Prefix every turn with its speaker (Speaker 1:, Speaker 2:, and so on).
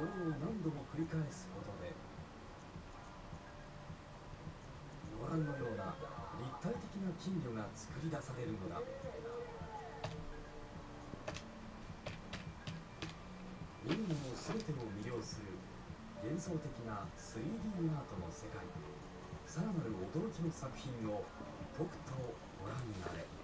Speaker 1: これを何度も繰り返すことでご覧のような立体的な金魚が作り出されるのだ。見るの全てを魅了する幻想的な 3D アートの世界。さらなる驚きの作品をとくとご覧になれ。